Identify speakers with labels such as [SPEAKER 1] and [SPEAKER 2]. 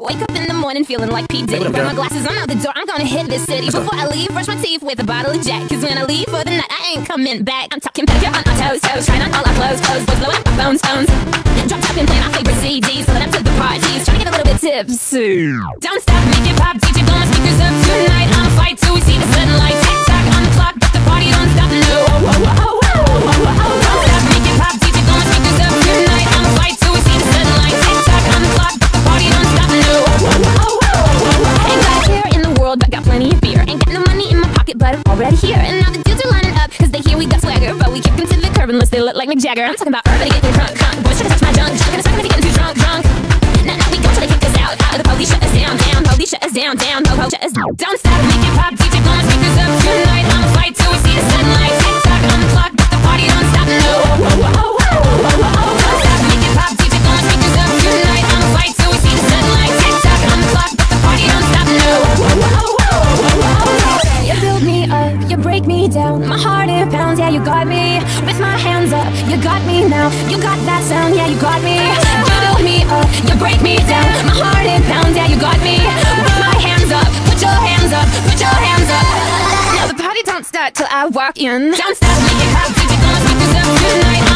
[SPEAKER 1] Wake up in the morning feeling like P. Diddy. Grab my glasses, I'm out the door. I'm gonna hit this city. Before I leave, brush my teeth with a bottle of Jack. Cause when I leave for the night, I ain't coming back. I'm talking pedicure on our toes, toes. Trying on all our clothes, clothes. Boys blowing up our phones, phones. Drop top and playing our favorite CDs. Pulling up to the parties. Trying to get a little bit tipsy. Don't stop, make it pop. DJ blowing speakers up tonight. Unless they look like Mick Jagger. I'm talking about everybody getting crunk, crunk. Boys trying to touch my junk, junk. And it's not gonna be getting too drunk, drunk. Now, now we go till they kick us out. out. The police shut us down, down. Police shut us down, down. Po, po, shut us down. Don't stop, make it pop. DJ blowing speakers up tonight. I'ma fight till we see the sunlight. Tick tock on the clock, but the party don't stop. No. Oh, oh, oh, oh, oh, oh, oh. Don't make it pop. DJ blowing speakers up tonight. I'ma till we see the sunlight. Tick tock on the clock, but the party don't. No. Oh, oh, oh, oh, oh, oh, oh. You build me up, you break me down. My heart it pounds, yeah, you got me. With my hands up, you got me now. You got that sound, yeah, you got me. Build me up, you break me down. My heart it pounds, yeah, you got me. With my hands up, put your hands up, put your hands up. Now the party don't start till I walk in. Don't stop, make it hot, DJ, gonna speakers up tonight.